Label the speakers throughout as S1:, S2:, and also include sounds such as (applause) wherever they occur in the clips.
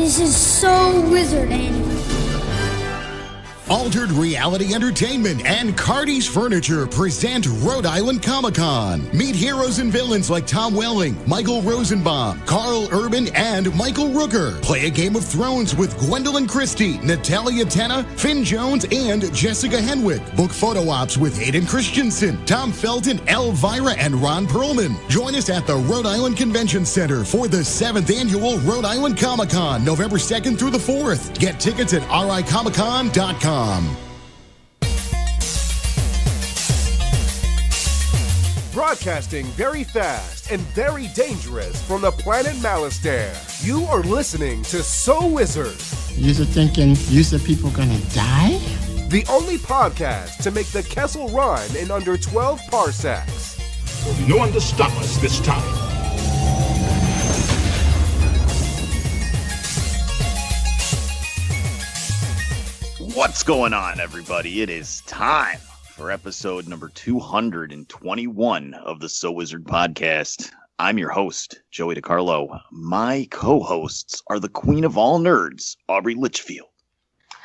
S1: This is so wizard, Annie.
S2: Altered Reality Entertainment and Cardi's Furniture present Rhode Island Comic Con. Meet heroes and villains like Tom Welling, Michael Rosenbaum, Karl Urban, and Michael Rooker. Play a game of Thrones with Gwendoline Christie, Natalia Tena, Finn Jones, and Jessica Henwick. Book photo ops with Hayden Christensen, Tom Felton, Elvira, and Ron Perlman. Join us at the Rhode Island Convention Center for the 7th Annual Rhode Island Comic Con, November 2nd through the 4th. Get tickets at ricomiccon.com.
S3: Broadcasting very fast and very dangerous from the planet Malastare. You are listening to So Wizard,
S4: You're thinking, you said people gonna die?
S3: the only podcast to make the Kessel run in under 12 parsecs.
S5: There'll be no one to stop us this time.
S6: What's going on, everybody? It is time for episode number 221 of the So Wizard podcast. I'm your host, Joey DiCarlo. My co hosts are the queen of all nerds, Aubrey Litchfield,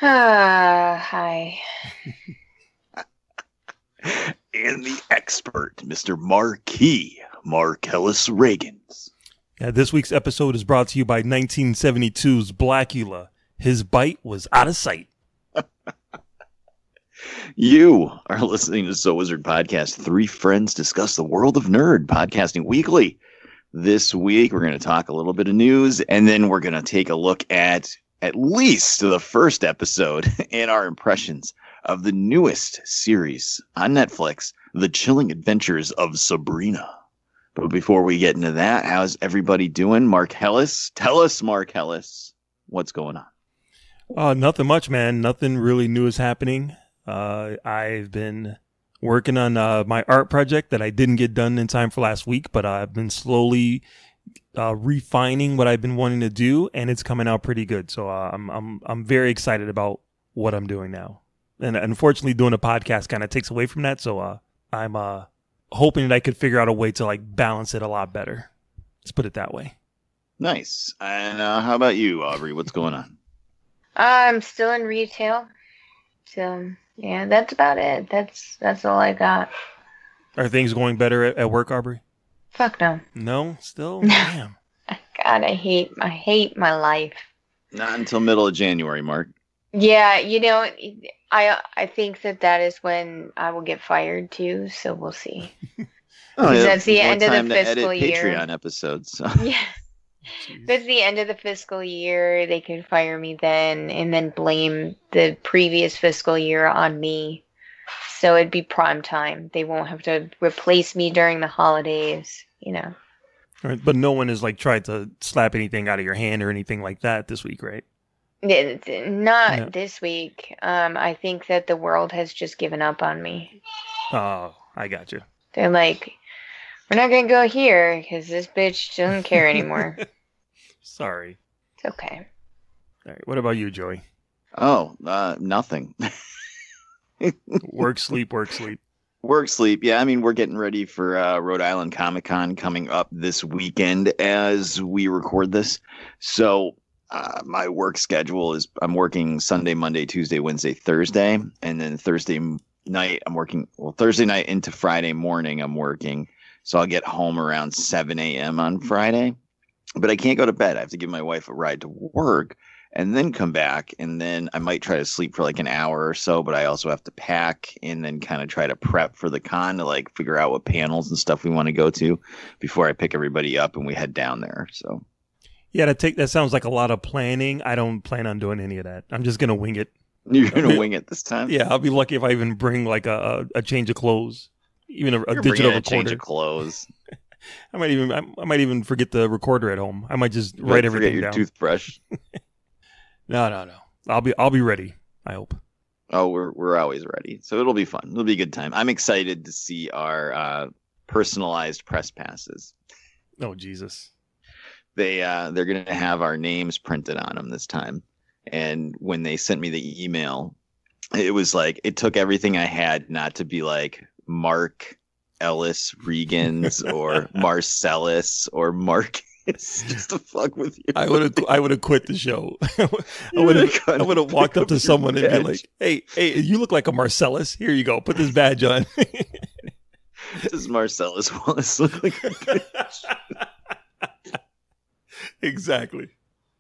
S7: Ah, hi. (laughs)
S6: and the expert, Mr. Marquis Marcellus Reagans.
S8: Yeah, this week's episode is brought to you by 1972's Blacula. His bite was out of sight.
S6: You are listening to So Wizard Podcast. Three friends discuss the world of nerd, podcasting weekly. This week, we're going to talk a little bit of news, and then we're going to take a look at at least the first episode (laughs) and our impressions of the newest series on Netflix, The Chilling Adventures of Sabrina. But before we get into that, how's everybody doing? Mark Hellis, tell us, Mark Hellis, what's going on?
S8: Uh, nothing much, man. Nothing really new is happening. Uh, I've been working on uh, my art project that I didn't get done in time for last week, but I've been slowly uh, refining what I've been wanting to do, and it's coming out pretty good. So uh, I'm I'm I'm very excited about what I'm doing now. And unfortunately, doing a podcast kind of takes away from that. So uh, I'm uh, hoping that I could figure out a way to like balance it a lot better. Let's put it that way.
S6: Nice. And uh, how about you, Aubrey? What's going on?
S7: Uh, I'm still in retail. So yeah, that's about it. That's that's all I got.
S8: Are things going better at, at work, Aubrey?
S7: Fuck no.
S8: No, still. Damn. (laughs)
S7: God, I hate I hate my life.
S6: Not until middle of January, Mark.
S7: Yeah, you know, I I think that that is when I will get fired too. So we'll see. (laughs)
S6: Oh,
S7: Because
S6: yeah,
S7: that's the
S6: more
S7: end of the
S6: time to edit
S7: fiscal year.
S6: Patreon episodes. So. (laughs)
S7: Yeah. That's the end of the fiscal year. They can fire me then and then blame the previous fiscal year on me. So it'd be prime time. They won't have to replace me during the holidays, you know.
S8: Right, but no one has like tried to slap anything out of your hand or anything like that this week, right?
S7: Not this week. Um, I think that the world has just given up on me.
S8: Oh, I got you.
S7: They're like, we're not going to go here because this bitch doesn't care anymore. (laughs)
S8: Sorry.
S7: it's okay.
S8: All right. What about you, Joey?
S6: Oh, uh, nothing. (laughs)
S8: Work, sleep, work, sleep.
S6: Work, sleep. Yeah, I mean, we're getting ready for uh, Rhode Island Comic Con coming up this weekend as we record this. So, uh, my work schedule is I'm working Sunday, Monday, Tuesday, Wednesday, Thursday, and then Thursday night I'm working. Well, Thursday night into Friday morning I'm working. So I'll get home around 7 a.m. on Friday, but I can't go to bed. I have to give my wife a ride to work and then come back and then I might try to sleep for like an hour or so, but I also have to pack and then kind of try to prep for the con to like figure out what panels and stuff we want to go to before I pick everybody up and we head down there. So
S8: Yeah, to take that sounds like a lot of planning. I don't plan on doing any of that. I'm just gonna wing it.
S6: you're gonna (laughs) wing it this time.
S8: Yeah, I'll be lucky if I even bring like a a, a change of clothes, even a, a digital
S6: bringing a change
S8: recorder.
S6: of clothes. (laughs)
S8: I might even I, I might even forget the recorder at home. I might just
S6: You
S8: write everything
S6: your
S8: down.
S6: toothbrush. (laughs)
S8: No, no, no. I'll be I'll be ready. I hope.
S6: Oh, we're we're always ready. So it'll be fun. It'll be a good time. I'm excited to see our uh, personalized press passes.
S8: Oh Jesus.
S6: They uh, they're gonna have our names printed on them this time. And when they sent me the email, it was like it took everything I had not to be like Mark Ellis Regans or (laughs) Marcellus or Mark (laughs) just to fuck with you.
S8: I would have I would have quit the show. (laughs) I would have I would have walked up to someone and be like, "Hey, hey, you look like a Marcellus. Here you go. Put this badge on."
S6: Does Marcellus Wallace look like a bitch?
S8: exactly.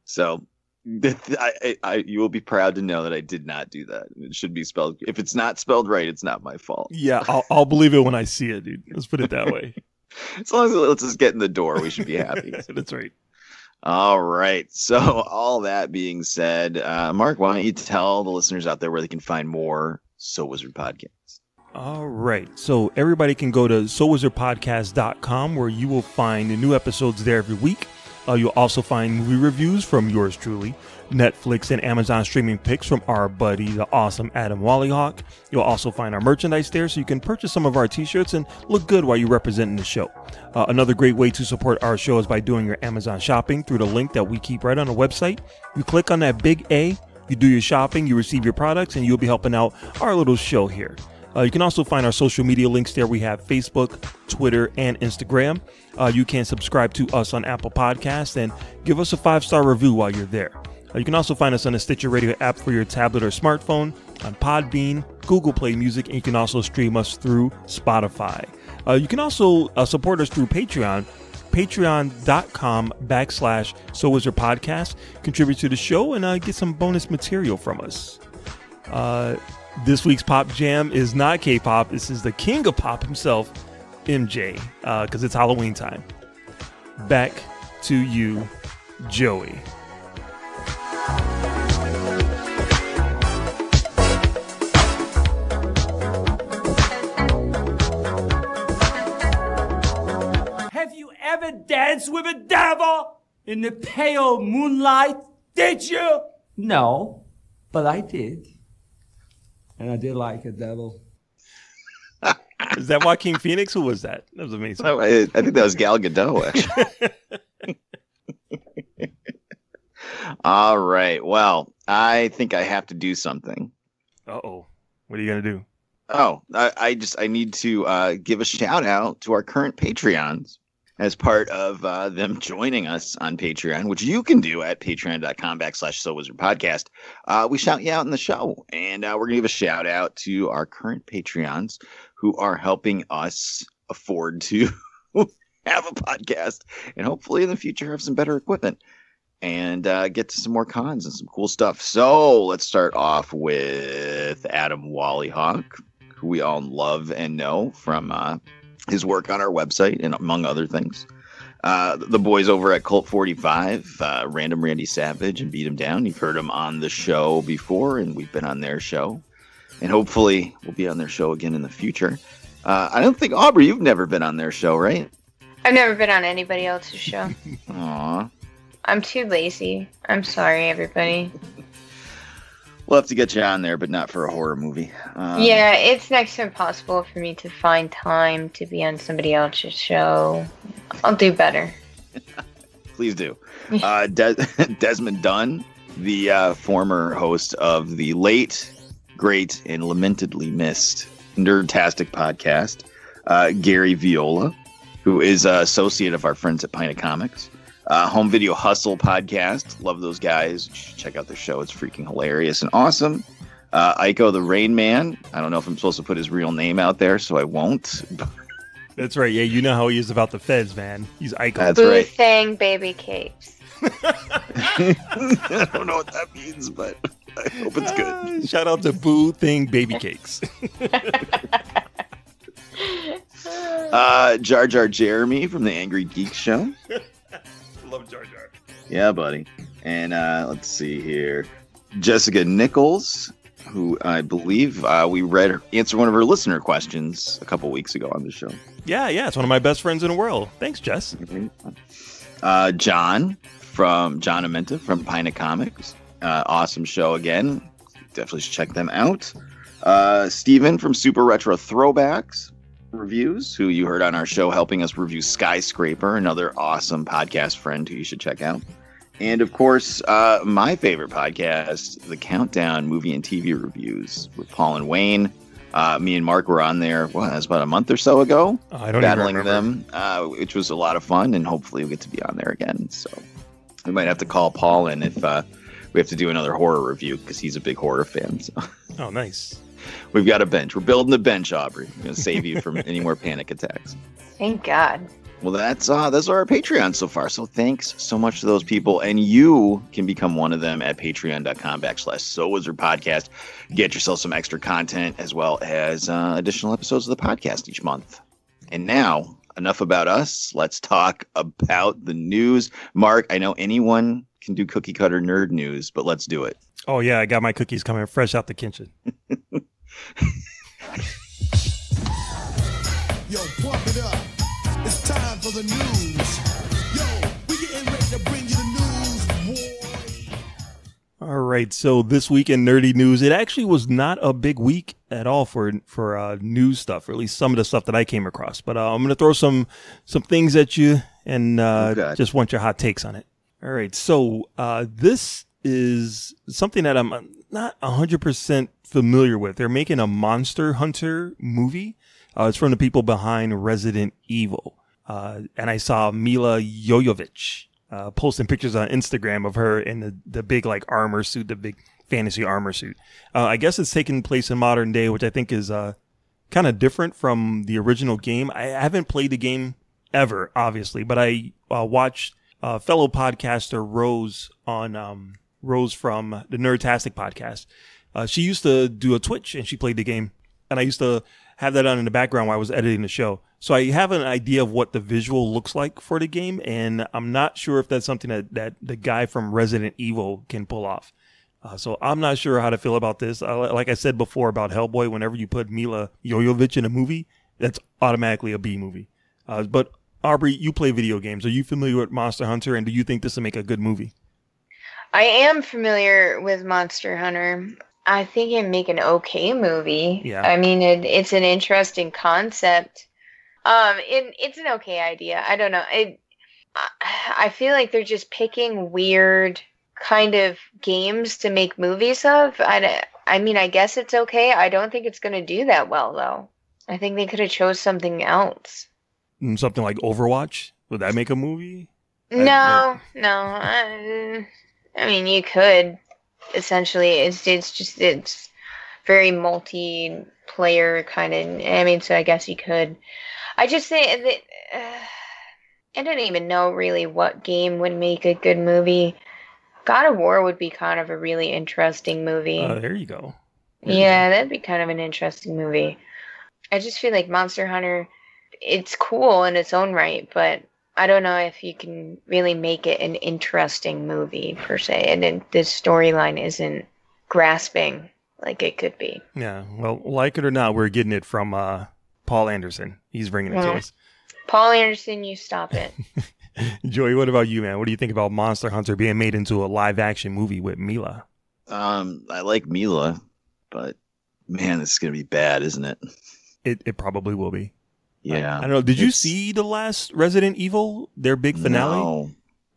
S6: So I, I, you will be proud to know that I did not do that. It should be spelled. If it's not spelled right, it's not my fault.
S8: Yeah, I'll, I'll believe it when I see it, dude. Let's put it that way. (laughs)
S6: as long as it lets us get in the door, we should be happy. (laughs)
S8: That's right.
S6: All right. So, all that being said, uh, Mark, why don't you tell the listeners out there where they can find more So Wizard podcasts?
S8: All right. So, everybody can go to SoWizardPodcast.com where you will find the new episodes there every week. Uh, you'll also find movie reviews from yours truly, Netflix and Amazon streaming picks from our buddy, the awesome Adam Wallyhawk. You'll also find our merchandise there so you can purchase some of our t shirts and look good while you're representing the show. Uh, another great way to support our show is by doing your Amazon shopping through the link that we keep right on the website. You click on that big A, you do your shopping, you receive your products, and you'll be helping out our little show here. Uh, you can also find our social media links there. We have Facebook, Twitter, and Instagram. Uh, you can subscribe to us on Apple Podcasts and give us a five star review while you're there. Uh, you can also find us on the Stitcher Radio app for your tablet or smartphone, on Podbean, Google Play Music, and you can also stream us through Spotify. Uh, you can also uh, support us through Patreon patreon.com backslash so wizard podcast contribute to the show and uh, get some bonus material from us uh, this week's pop jam is not k-pop this is the king of pop himself mj because uh, it's halloween time back to you joey Have you
S9: ever danced with a devil in the pale moonlight? Did you? No, but I did. And I did like a devil. (laughs)
S8: Is that Joaquin Phoenix? Who was that? That was amazing.
S6: Oh, I, I think that was Gal Gadot, actually. (laughs) All right. Well, I think I have to do something.
S8: Uh oh. What are you going to do?
S6: Oh, I, I, just I need to uh, give a shout out to our current Patreons as part of uh, them joining us on Patreon, which you can do at patreon.com backslash so wizard podcast. Uh, we shout you out in the show. And uh, we're going to give a shout out to our current Patreons who are helping us afford to (laughs) have a podcast and hopefully in the future have some better equipment and uh, get to some more cons and some cool stuff. So let's start off with Adam Wallyhawk, who we all love and know from uh, his work on our website and among other things. Uh, the boys over at Cult 45, uh, Random Randy Savage and Beat Him Down. You've heard them on the show before, and we've been on their show. And hopefully, we'll be on their show again in the future. Uh, I don't think, Aubrey, you've never been on their show, right?
S7: I've never been on anybody else's show. (laughs)
S6: Aw.
S7: I'm too lazy. I'm sorry, everybody.
S6: We'll have to get you on there, but not for a horror movie.
S7: Um, yeah, it's next to impossible for me to find time to be on somebody else's show. I'll do better. (laughs)
S6: Please do. (laughs) Uh, Des- (laughs) Desmond Dunn, the uh, former host of the late, great, and lamentedly missed Nerdtastic podcast. Uh, Gary Viola, who is an associate of our friends at Pina Comics. Uh, Home Video Hustle podcast. Love those guys. Check out their show. It's freaking hilarious and awesome. Uh, Aiko the Rain Man. I don't know if I'm supposed to put his real name out there, so I won't.
S8: That's right. Yeah, you know how he is about the feds, man. He's Aiko.
S6: That's
S7: Boo
S6: right.
S7: thing baby capes. (laughs) (laughs)
S6: I don't know what that means, but I hope it's good.
S8: Shout out to Boo Thing Baby Cakes. (laughs)
S6: Uh, Jar Jar Jeremy from the Angry Geek Show.
S8: Love Jar Jar.
S6: Yeah, buddy. And uh, let's see here. Jessica Nichols, who I believe uh, we read her, answer one of her listener questions a couple weeks ago on the show.
S8: Yeah, yeah, it's one of my best friends in the world. Thanks, Jess.
S6: Uh, John from John Amenta from Pina Comics. Uh, awesome show again. Definitely should check them out. Uh, Steven from Super Retro Throwbacks Reviews, who you heard on our show helping us review Skyscraper, another awesome podcast friend who you should check out. And of course, uh, my favorite podcast, The Countdown Movie and TV Reviews with Paul and Wayne. Uh, me and Mark were on there. Well, that was about a month or so ago.
S8: I don't
S6: battling them, uh, which was a lot of fun, and hopefully we'll get to be on there again. So we might have to call Paul in if uh, we have to do another horror review because he's a big horror fan. So
S8: Oh, nice.
S6: We've got a bench. We're building the bench, Aubrey. We're gonna save you from any more panic attacks.
S7: Thank God.
S6: Well, that's uh, that's our Patreon so far. So thanks so much to those people, and you can become one of them at patreon.com backslash So Wizard Podcast. Get yourself some extra content as well as uh, additional episodes of the podcast each month. And now, enough about us. Let's talk about the news. Mark, I know anyone can do cookie cutter nerd news, but let's do it.
S8: Oh yeah, I got my cookies coming fresh out the kitchen. (laughs)
S10: Yo, pump it up. It's time for the news. Yo, we getting ready to bring you the news, boy.
S8: All right, so this week in nerdy news, it actually was not a big week at all for for uh, news stuff, or at least some of the stuff that I came across. But uh, I'm going to throw some some things at you, and uh,
S6: Oh,
S8: just want your hot takes on it. All right, so uh, this is something that I'm not 100% familiar with. They're making a Monster Hunter movie. Uh, it's from the people behind Resident Evil. Uh, and I saw Milla Jovovich uh, posting pictures on Instagram of her in the, the big like armor suit, the big fantasy armor suit. Uh, I guess it's taking place in modern day, which I think is uh, kind of different from the original game. I haven't played the game ever, obviously, but I uh, watched fellow podcaster Rose on um, Rose from the Nerdtastic podcast. Uh, she used to do a Twitch and she played the game, and I used to have that on in the background while I was editing the show. So I have an idea of what the visual looks like for the game, and I'm not sure if that's something that, that the guy from Resident Evil can pull off. Uh, so I'm not sure how to feel about this. Uh, like I said before about Hellboy, whenever you put Milla Jovovich in a movie, that's automatically a B movie. Uh, but Aubrey, you play video games. Are you familiar with Monster Hunter, and do you think this will make a good movie?
S7: I am familiar with Monster Hunter. I think it'd make an okay movie.
S8: Yeah.
S7: I mean, it, it's an interesting concept. Um, it, it's an okay idea. I don't know. It, I, I feel like they're just picking weird kind of games to make movies of. I, I mean, I guess it's okay. I don't think it's going to do that well, though. I think they could have chose something else.
S8: Mm, Something like Overwatch? Would that make a movie?
S7: No, no. I, I mean, you could. Essentially, it's it's just it's very multiplayer kind of. I mean, so I guess you could. I just think that uh, I don't even know really what game would make a good movie. God of War would be kind of a really interesting movie.
S8: Uh, there you go.
S7: Yeah, that'd be kind of an interesting movie. I just feel like Monster Hunter, it's cool in its own right, but I don't know if you can really make it an interesting movie per se, and then the storyline isn't grasping like it could be.
S8: Yeah. Well, like it or not, we're getting it from uh, Paul Anderson. He's bringing it to us.
S7: Paul Anderson, you stop it. (laughs)
S8: Joey, what about you, man? What do you think about Monster Hunter being made into a live action movie with Milla?
S6: Um, I like Milla, but man, it's gonna be bad, isn't it?
S8: It it probably will be.
S6: Yeah.
S8: I don't know. Did you see the last Resident Evil, their big finale?
S6: No.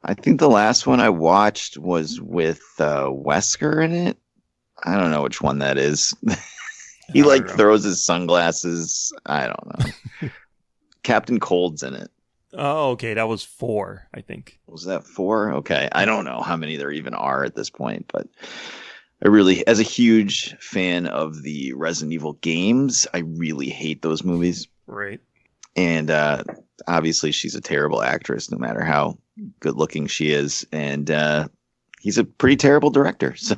S6: I think the last one I watched was with uh, Wesker in it. I don't know which one that is. (laughs) he like
S8: know.
S6: throws his sunglasses. I don't know. (laughs) Captain Cold's in it.
S8: Oh, okay. That was four, I think.
S6: Was that four? Okay. I don't know how many there even are at this point, but I really, as a huge fan of the Resident Evil games, I really hate those movies.
S8: Right.
S6: And uh, obviously she's a terrible actress no matter how good looking she is. And uh, he's a pretty terrible director. (laughs) So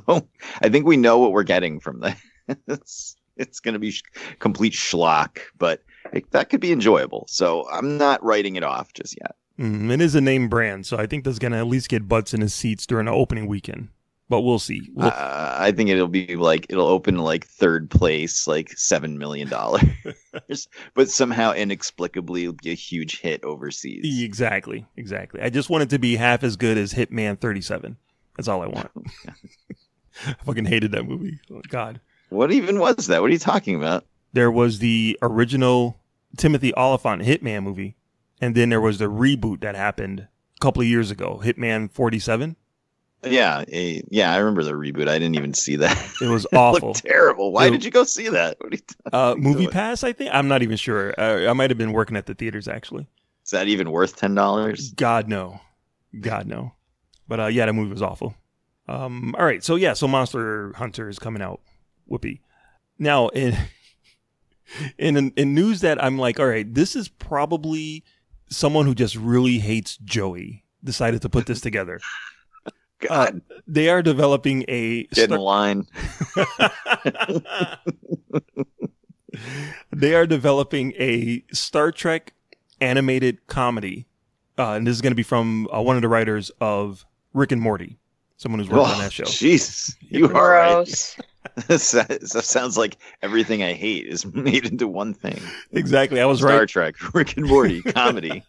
S6: i think we know what we're getting from this. (laughs) it's, going to be sh- complete schlock but it, that could be enjoyable. So i'm not writing it off just yet.
S8: Mm, it is a name brand, so I think that's going to at least get butts in his seats during the opening weekend. But we'll see. We'll-
S6: uh, i think it'll be like it'll open like third place like seven million dollars (laughs) but somehow inexplicably it'll be a huge hit overseas
S8: exactly. Exactly. I just want it to be half as good as Hitman 37. That's all I want. (laughs) (laughs) I fucking hated that movie. Oh, God.
S6: what even was that what are you talking about
S8: There was the original Timothy Olyphant Hitman movie, and then there was the reboot that happened a couple of years ago, Hitman 47.
S6: Yeah, eh, yeah, I remember the reboot. I didn't even see that.
S8: It was (laughs)
S6: It
S8: awful.
S6: looked terrible. Why
S8: It-
S6: did you go see that? What you
S8: Uh, movie
S6: doing?
S8: Pass, I think. I'm not even sure. Uh, I might have been working at the theaters actually.
S6: Is that even worth ten dollars?
S8: God no, God no. But uh, yeah, that movie was awful. Um, all right, so yeah, so Monster Hunter is coming out. Whoopee. Now in (laughs) in in news that I'm like, all right, this is probably someone who just really hates Joey decided to put this (laughs) together.
S6: God,
S8: They are developing a
S6: get in line. (laughs)
S8: they are developing a Star Trek animated comedy, uh, and this is going to be from uh, one of the writers of Rick and Morty, someone who's worked on
S6: Oh,
S8: that show.
S6: Jesus, (laughs) you are right. (laughs) That sounds like everything I hate is made into one thing.
S8: Exactly, I was
S6: Star
S8: right.
S6: Trek, Rick and Morty, comedy.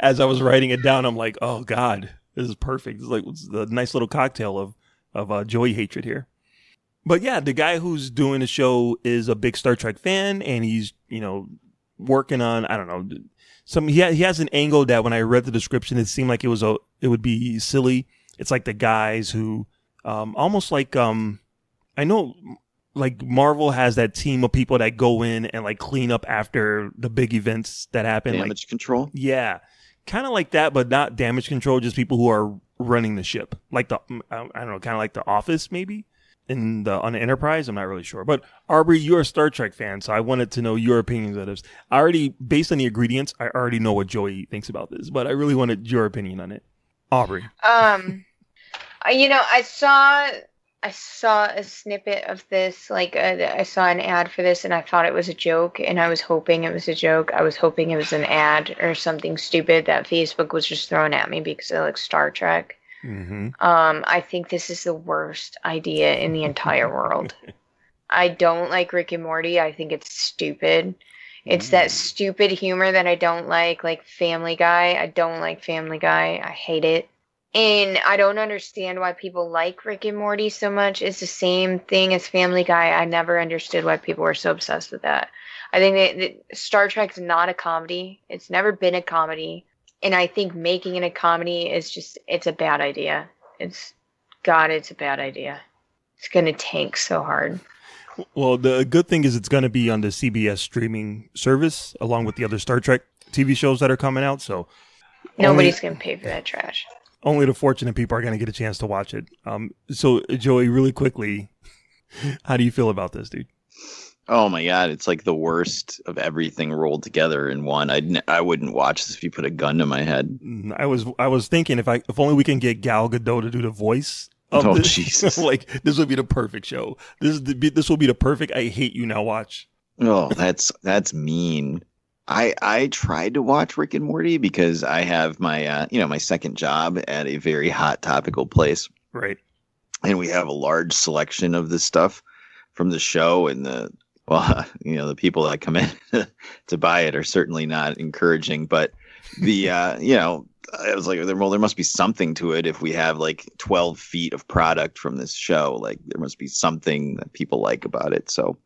S8: As I was writing it down, I'm like, oh god, this is perfect. It's like it's a nice little cocktail of of uh, joy hatred here. But yeah, the guy who's doing the show is a big Star Trek fan, and he's you know working on I don't know some he ha- he has an angle that when I read the description, it seemed like it was a it would be silly. It's like the guys who um almost like um I know like Marvel has that team of people that go in and like clean up after the big events that happen. like
S6: Damage control.
S8: yeah, kind of like that, but not damage control. Just people who are running the ship, like the I don't know, kind of like the Office, maybe in the on Enterprise. I'm not really sure, but Aubrey, you're a Star Trek fan, so I wanted to know your opinions of this. I already, based on the ingredients, I already know what Joey thinks about this, but I really wanted your opinion on it, Aubrey.
S7: Um, (laughs) you know, I saw I saw a snippet of this, like uh, I saw an ad for this, and I thought it was a joke, and I was hoping it was a joke. I was hoping it was an ad or something stupid that Facebook was just throwing at me because I like Star Trek.
S8: Mm-hmm.
S7: Um, I think this is the worst idea in the entire world. (laughs) I don't like Rick and Morty. I think it's stupid. It's that stupid humor that I don't like, like Family Guy. I don't like Family Guy. I hate it. And I don't understand why people like Rick and Morty so much. It's the same thing as Family Guy. I never understood why people were so obsessed with that. I think that, that Star Trek's not a comedy. It's never been a comedy. And I think making it a comedy is just, it's a bad idea. It's, God, it's a bad idea. It's going to tank so hard.
S8: Well, the good thing is it's going to be on the CBS streaming service along with the other Star Trek TV shows that are coming out. So
S7: Nobody's going to pay for that trash.
S8: Only the fortunate people are going to get a chance to watch it. Um, so Joey, really quickly, (laughs) how do you feel about this, dude?
S6: Oh my god, it's like the worst of everything rolled together in one. I'd n- I wouldn't watch this if you put a gun to my head.
S8: Mm, I was I was thinking if I if only we can get Gal Gadot to do the voice of
S6: Oh,
S8: this,
S6: Jesus. (laughs)
S8: like this would be the perfect show. This is the, this will be the perfect I hate you now watch.
S6: Oh, that's that's mean. I I tried to watch Rick and Morty because I have my uh, you know my second job at a very hot topical place,
S8: Right.
S6: and we have a large selection of this stuff from the show and the well (laughs) you know the people that come in (laughs) to buy it are certainly not encouraging but the (laughs) uh you know i was like well there must be something to it if we have like 12 feet of product from this show. Like there must be something that people like about it. So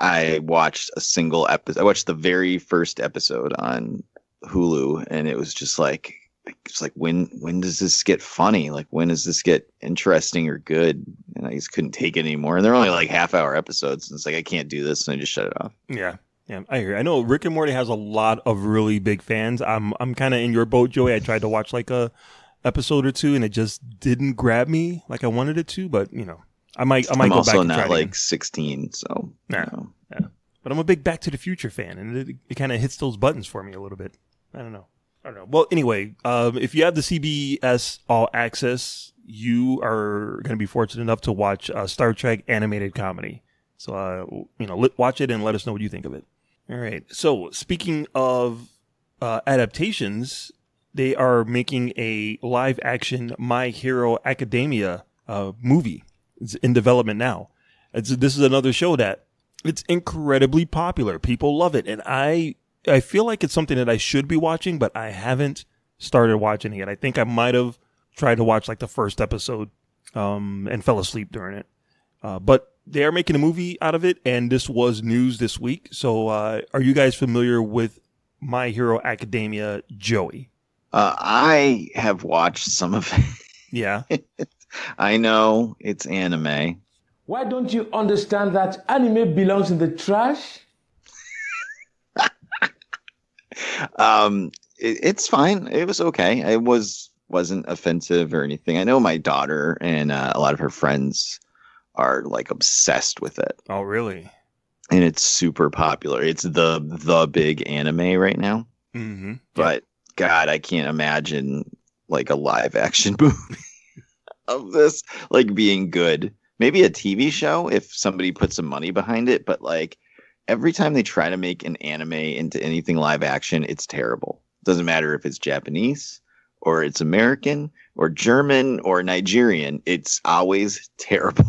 S6: i watched a single episode i watched the very first episode on hulu and it was just like it's like when when does this get funny like when does this get interesting or good and i just couldn't take it anymore and they're only like half hour episodes and it's like i can't do this and i just shut it off
S8: Yeah. Yeah, I hear. I know Rick and Morty has a lot of really big fans. I'm I'm kind of in your boat, Joey. I tried to watch like a episode or two, and it just didn't grab me like I wanted it to. But you know, I might I might
S6: i'm
S8: go back
S6: also
S8: and try
S6: not like
S8: again.
S6: 16 so know.
S8: Yeah. But I'm a big Back to the Future fan, and it, it kind of hits those buttons for me a little bit. I don't know. I don't know. Well, anyway, um, if you have the CBS All Access, you are going to be fortunate enough to watch uh, Star Trek animated comedy. So, uh, you know, let, watch it and let us know what you think of it. All right. So, speaking of uh, adaptations, they are making a live action My Hero Academia uh, movie. It's in development now. It's, this is another show that it's incredibly popular. People love it, and I I feel like it's something that I should be watching, but I haven't started watching it yet. I think I might have tried to watch like the first episode um, and fell asleep during it. Uh, but they are making a movie out of it, and this was news this week. So, uh, are you guys familiar with My Hero Academia, Joey?
S6: Uh, I have watched some of it.
S8: Yeah. (laughs)
S6: I know it's anime.
S9: Why don't you understand that anime belongs in the trash? (laughs)
S6: Um, it, it's fine. It was okay. It was wasn't offensive or anything. I know my daughter and uh, a lot of her friends are like obsessed with it,
S8: Oh, really?
S6: and it's super popular. It's the the big anime right now.
S8: Mm-hmm.
S6: But God, I can't imagine like a live action (laughs) movie of this like being good. Maybe a TV show if somebody put some money behind it, but like every time they try to make an anime into anything live action, it's terrible. Doesn't matter if it's Japanese or it's American or German or Nigerian, it's always (laughs) terrible.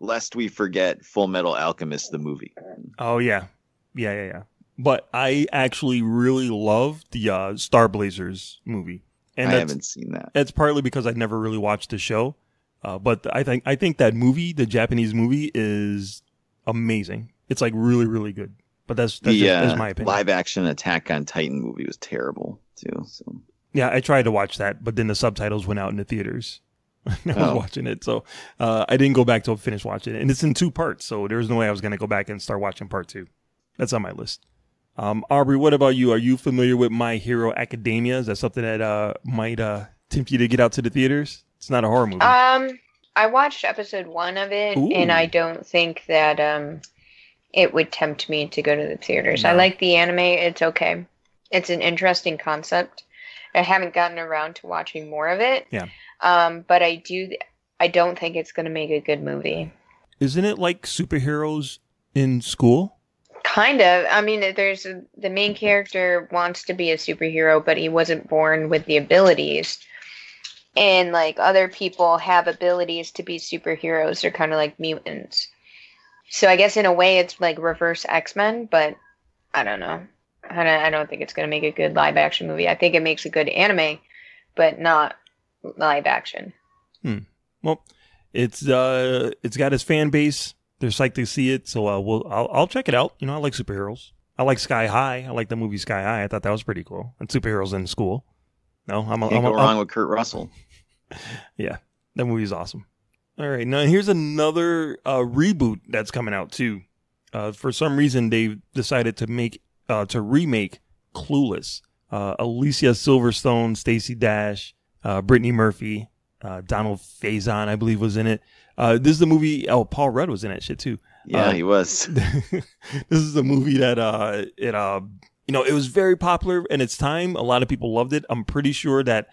S6: Lest we forget Full Metal Alchemist the movie.
S8: Oh yeah, yeah, yeah, yeah. But I actually really love the uh, Star Blazers movie,
S6: I haven't seen that.
S8: It's partly because I never really watched the show, uh, but I think I think that movie, the Japanese movie, is amazing. It's like really, really good. But that's that's,
S6: the
S8: just, that's my opinion.
S6: live action Attack on Titan movie was terrible too. So
S8: Yeah, I tried to watch that, but then the subtitles went out in the theaters. (laughs) I was
S6: Oh.
S8: watching it, so uh, I didn't go back to finish watching it, and it's in two parts. So there was no way I was going to go back and start watching part two. That's on my list. Um, Aubrey, what about you? Are you familiar with My Hero Academia? Is that something that uh, might uh, tempt you to get out to the theaters? It's not a horror movie.
S7: Um, I watched episode one of it,
S8: Ooh.
S7: and I don't think that um, it would tempt me to go to the theaters. I like the anime; it's okay. It's an interesting concept. I haven't gotten around to watching more of it.
S8: Yeah.
S7: Um, but I do. I don't think it's going to make a good movie.
S8: Isn't it like superheroes in school?
S7: Kind of. I mean, there's the main character wants to be a superhero, but he wasn't born with the abilities. And like other people have abilities to be superheroes. They're kind of like mutants. So I guess in a way it's like reverse X Men, but I don't know. I don't, I don't think it's going to make a good live action movie. I think it makes a good anime, but not live action.
S8: Well, it's uh, it's got its fan base. They're psyched to see it, so uh, we'll I'll, I'll check it out. You know, I like superheroes. I like Sky High. I like the movie Sky High. I thought that was pretty cool. And superheroes in school. No, I'm a,
S6: can't
S8: I'm a,
S6: go wrong with Kurt Russell. (laughs)
S8: yeah, that movie's awesome. All right, now here's another uh, reboot that's coming out too. Uh, for some reason, they decided to make uh, to remake Clueless. Uh, Alicia Silverstone, Stacey Dash, uh, Brittany Murphy, uh, Donald Faison, I believe, was in it. Uh, this is the movie. Oh, Paul Rudd was in that shit too.
S6: Yeah,
S8: Uh,
S6: he was. (laughs)
S8: this is a movie that uh it uh you know it was very popular in its time. A lot of people loved it. I'm pretty sure that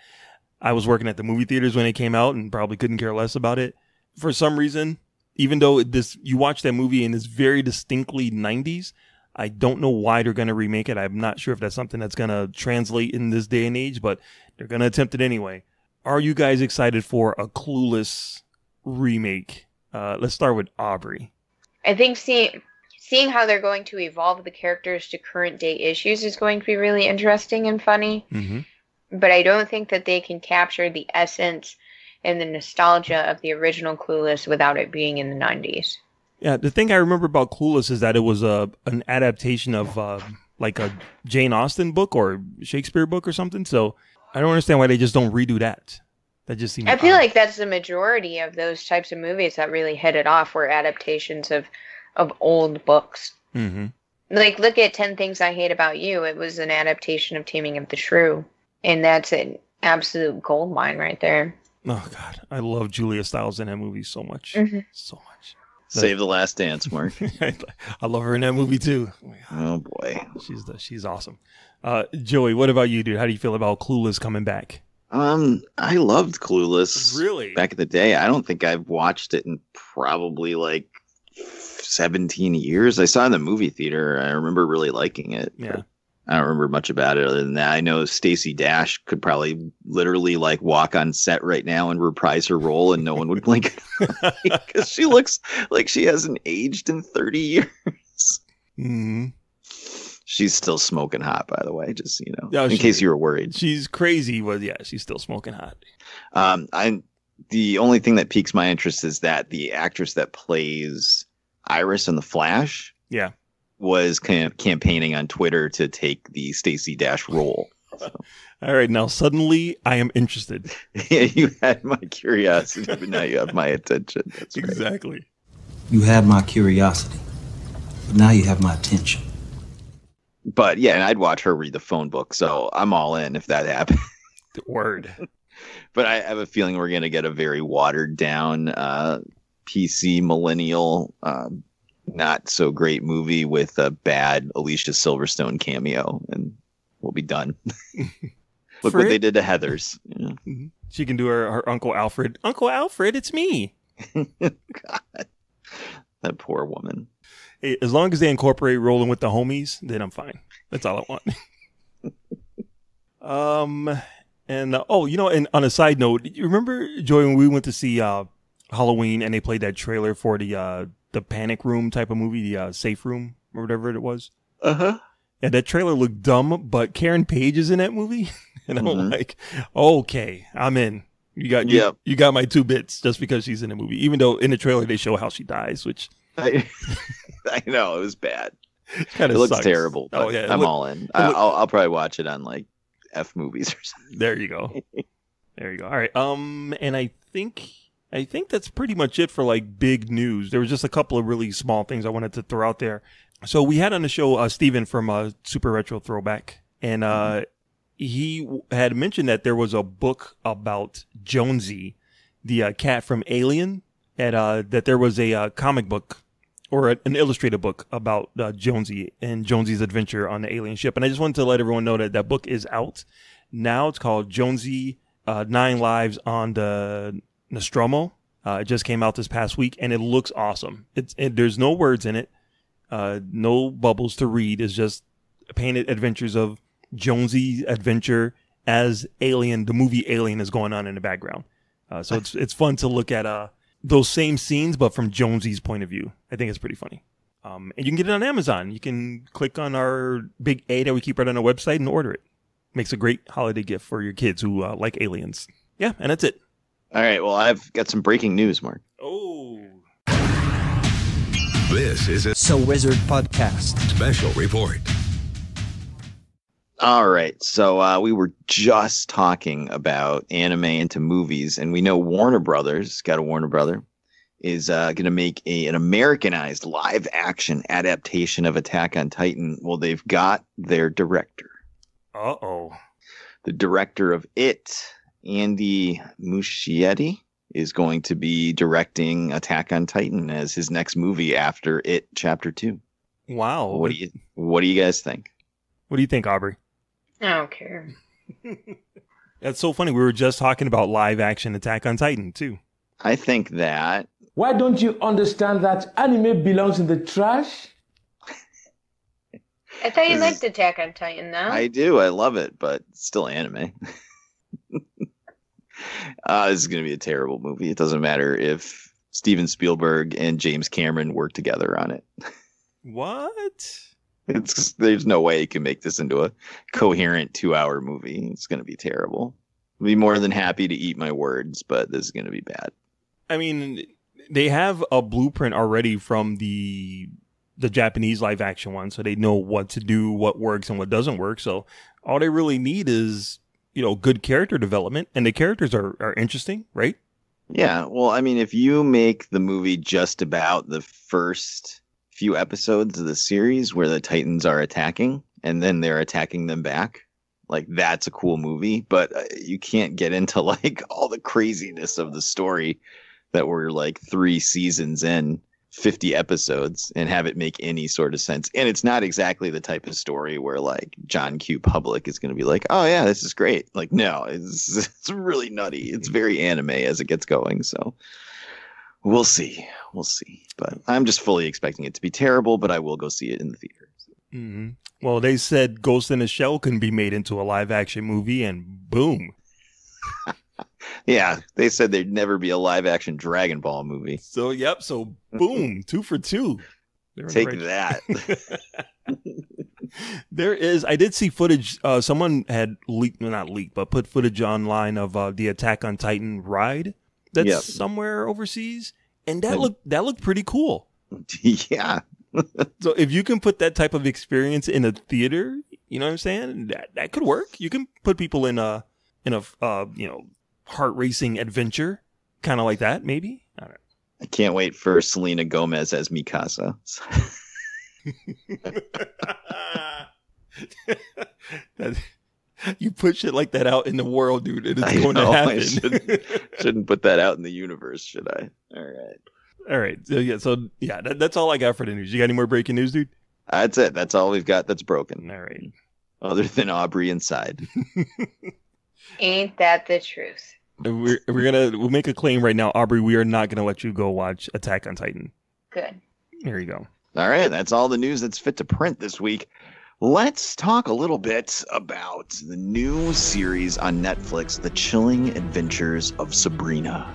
S8: I was working at the movie theaters when it came out and probably couldn't care less about it. For some reason, even though this you watch that movie and it's very distinctly 90s, I don't know why they're going to remake it. I'm not sure if that's something that's going to translate in this day and age, but they're going to attempt it anyway. Are you guys excited for a Clueless remake? Uh, let's start with Aubrey.
S7: I think seeing seeing how they're going to evolve the characters to current day issues is going to be really interesting and funny.
S8: Mm-hmm.
S7: But I don't think that they can capture the essence and the nostalgia of the original Clueless without it being in the 90s.
S8: Yeah, the thing I remember about Clueless is that it was a an adaptation of uh, like a Jane Austen book or Shakespeare book or something. So I don't understand why they just don't redo that. That just seems.
S7: I feel
S8: odd.
S7: like that's the majority of those types of movies that really hit it off were adaptations of of old books.
S8: Mhm.
S7: Like look at 10 Things I Hate About You. It was an adaptation of Taming of the Shrew. And that's an absolute gold mine right there.
S8: Oh God, I love Julia Stiles in that movie so much,
S7: Mhm.
S8: so much.
S6: Save the last dance, Mark. (laughs)
S8: I love her in that movie too.
S6: Oh boy,
S8: she's the, she's awesome. Uh, Joey, what about you, dude? How do you feel about Clueless coming back?
S6: Um, I loved Clueless.
S8: Really?
S6: Back in the day, I don't think I've watched it in probably like seventeen years. I saw it in the movie theater. I remember really liking it.
S8: Yeah.
S6: I don't remember much about it other than that. I know Stacey Dash could probably literally like walk on set right now and reprise her role, and no one would blink because (laughs) (laughs) she looks like she hasn't aged in thirty years.
S8: Mm-hmm.
S6: She's still smoking hot, by the way, just you know,
S8: Yeah,
S6: in
S8: she-
S6: case you were worried.
S8: She's crazy, but yeah, she's still smoking hot.
S6: Um, I the only thing that piques my interest is that the actress that plays Iris in the Flash
S8: Yeah.
S6: was cam- campaigning on Twitter to take the Stacey Dash role. (laughs)
S8: All right, now suddenly I am interested.
S6: yeah, (laughs) you had my curiosity, but now you have my attention. That's right.
S8: Exactly.
S11: You had my curiosity, but now you have my attention.
S6: But yeah, and I'd watch her read the phone book, so I'm all in if that happened. (laughs)
S8: Word.
S6: but I have a feeling we're gonna get a very watered down uh, PC millennial, uh, not so great movie with a bad Alicia Silverstone cameo, and we'll be done. (laughs) (laughs) Look what
S8: it-
S6: they did to Heather's. Yeah.
S8: She can do her, her Uncle Alfred. Uncle Alfred, it's me.
S6: God, that poor woman.
S8: Hey, As long as they incorporate rolling with the homies, then I'm fine. That's all I want. (laughs) um, and uh, oh, you know, and on a side note, you remember Joy when we went to see uh Halloween and they played that trailer for the uh the Panic Room type of movie, the uh, Safe Room or whatever it was.
S6: Uh huh.
S8: And that trailer looked dumb, but Karen Page is in that movie, (laughs) and I'm
S6: Mhm.
S8: like, okay, I'm in. You got you,
S6: Yep.
S8: you got my two bits just because she's in the movie. Even though in the trailer they show how she dies, which
S6: I, (laughs) I know it was bad.
S8: kind
S6: It looks
S8: sucks.
S6: terrible.
S8: Oh yeah,
S6: I'm
S8: look-
S6: all in. I,
S8: look-
S6: I'll, I'll probably watch it on like F movies or something.
S8: There you go. (laughs) There you go. All right. Um, and I think I think that's pretty much it for like big news. There was just a couple of really small things I wanted to throw out there. So we had on the show uh, Steven from uh, Super Retro Throwback, and uh, he had mentioned that there was a book about Jonesy, the uh, cat from Alien, and uh, that there was a uh, comic book or a, an illustrated book about uh, Jonesy and Jonesy's adventure on the alien ship. And I just wanted to let everyone know that that book is out now. It's called Jonesy uh, Nine Lives on the Nostromo. Uh, it just came out this past week, and it looks awesome. It's it, there's no words in it, uh, no bubbles to read. It's just painted adventures of Jonesy's adventure as Alien. The movie Alien is going on in the background, uh, so it's it's fun to look at uh, those same scenes, but from Jonesy's point of view. I think it's pretty funny. Um, and you can get it on Amazon. You can click on our big A that we keep right on our website and order it. Makes a great holiday gift for your kids who uh, like aliens. Yeah, and that's it.
S6: All right. Well, I've got some breaking news, Mark.
S8: Oh.
S12: This is a
S13: So Wizard Podcast.
S12: special report.
S6: All right. So uh, we were just talking about anime into movies, and we know Warner Brothers, got a Warner Brother, is uh, going to make a, an Americanized live action adaptation of Attack on Titan. Well, they've got their director.
S8: Uh oh.
S6: The director of It, Andy Muschietti, is going to be directing Attack on Titan as his next movie after It Chapter Two.
S8: Wow.
S6: What do you What do you guys think?
S8: What do you think, Aubrey?
S7: I don't care. (laughs)
S8: That's so funny. We were just talking about live action Attack on Titan too.
S6: I think that
S14: Why don't you understand that anime belongs in the trash?
S7: I thought you liked Attack on Titan, though.
S6: I do. I love it, but it's still anime. (laughs) uh, this is going to be a terrible movie. It doesn't matter if Steven Spielberg and James Cameron work together on it. (laughs)
S8: What?
S6: It's there's no way you can make this into a coherent two-hour movie. It's going to be terrible. I'll be more than happy to eat my words, but this is going to be bad.
S8: I mean, they have a blueprint already from the the Japanese live action one, so they know what to do, what works and what doesn't work. So all they really need is you know good character development, and the characters are are interesting, right?
S6: Yeah, well, I mean, if you make the movie just about the first few episodes of the series where the Titans are attacking and then they're attacking them back, like that's a cool movie, but uh, you can't get into (laughs) like all the craziness of the story that we're like 3 seasons in, 50 episodes and have it make any sort of sense. And it's not exactly the type of story where like John Q Public is going to be like, "Oh yeah, this is great." Like no, it's (laughs) it's really nutty. It's very anime as it gets going, so we'll see. We'll see. But I'm just fully expecting it to be terrible, but I will go see it in the theater.
S8: hmm Well, they said Ghost in a Shell can be made into a live action movie, and boom. (laughs)
S6: Yeah, they said there'd never be a live action Dragon Ball movie.
S8: So yep, so boom, (laughs) two for two. They're
S6: Take
S8: right-
S6: that. (laughs)
S8: there is. I did see footage. Uh, someone had leaked, not leaked, but put footage online of uh, the Attack on Titan ride that's
S6: Yep.
S8: somewhere overseas, and that looked that looked pretty cool. (laughs)
S6: yeah. (laughs)
S8: so if you can put that type of experience in a theater, You know what I'm saying? That that could work. You can put people in a in a uh, you know heart racing adventure, kind of like that. Maybe I don't know.
S6: I can't wait for Selena Gomez as Mikasa. (laughs)
S8: That- (laughs) you put shit like that out in the world, dude, and it's
S6: I
S8: going
S6: know,
S8: to
S6: I
S8: happen.
S6: shouldn't, (laughs) shouldn't put that out in the universe, should I? All right.
S8: all right. So yeah. So yeah, that, that's all I got for the news. You got any more breaking news, dude?
S6: That's it. That's all we've got that's broken.
S8: All right.
S6: Other than Aubrey inside. (laughs)
S7: Ain't that the truth?
S8: We're we're gonna we'll make a claim right now, Aubrey. We are not gonna let you go watch Attack on Titan.
S7: Good.
S8: There you go.
S6: All right, that's all the news that's fit to print this week. Let's talk a little bit about the new series on Netflix, The Chilling Adventures of Sabrina.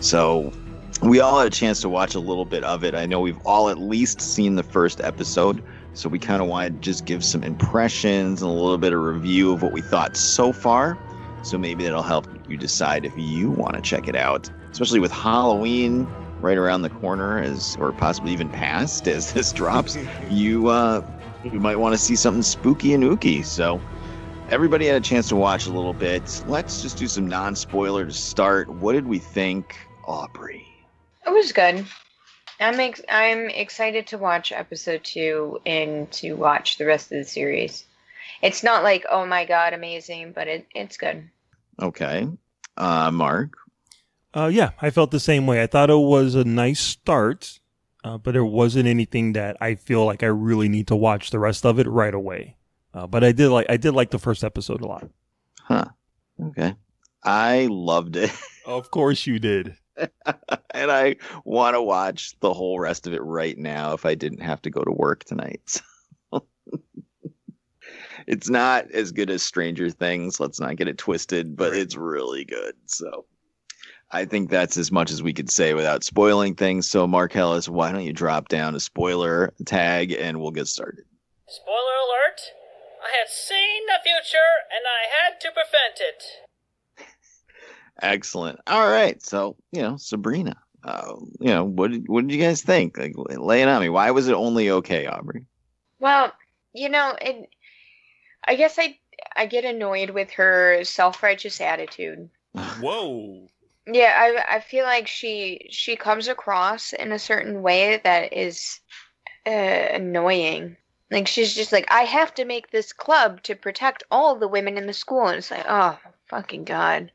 S6: So, we all had a chance to watch a little bit of it. I know we've all at least seen the first episode, so we kind of wanted to just give some impressions and a little bit of review of what we thought so far. So, maybe that'll help you decide if you want to check it out, especially with Halloween right around the corner as or possibly even past as this drops (laughs) you uh you might want to see something spooky and ooky so everybody had a chance to watch a little bit let's just do some non-spoiler to start what did we think aubrey
S7: It was good. I'm ex- I'm excited to watch episode two and to watch the rest of the series. It's not like oh my god amazing, but it it's good.
S6: okay uh mark
S8: Uh, yeah, I felt the same way. I thought it was a nice start, uh, but there wasn't anything that I feel like I really need to watch the rest of it right away. Uh, but I did like I did like the first episode a lot.
S6: huh okay i loved it (laughs)
S8: Of course you did.
S6: and i want to watch the whole rest of it right now if i didn't have to go to work tonight So, (laughs) it's not as good as stranger things let's not get it twisted but it's really good so i think that's as much as we could say without spoiling things so mark ellis why don't you drop down a spoiler tag and we'll get started
S12: Spoiler alert! I had seen the future and I had to prevent it. (laughs)
S6: excellent all right so you know sabrina uh, you know what did, what did you guys think like lay it on me why was it only okay aubrey
S7: Well, you know, it, I guess I I get annoyed with her self-righteous attitude. (laughs)
S8: Whoa.
S7: Yeah, I I feel like she she comes across in a certain way that is uh, annoying. Like she's just like, I have to make this club to protect all the women in the school, and it's like, oh fucking god,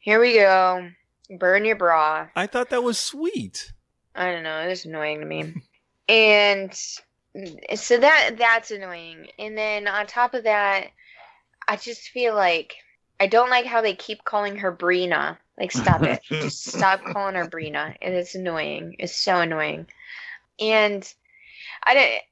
S7: here we go, burn your bra.
S8: I thought that was sweet.
S7: I don't know, it's annoying to me. (laughs) and so that that's annoying. And then on top of that, I just feel like I don't like how they keep calling her Brina. Like stop it. (laughs) just stop calling her Brina. And it's annoying. It's so annoying. And I don't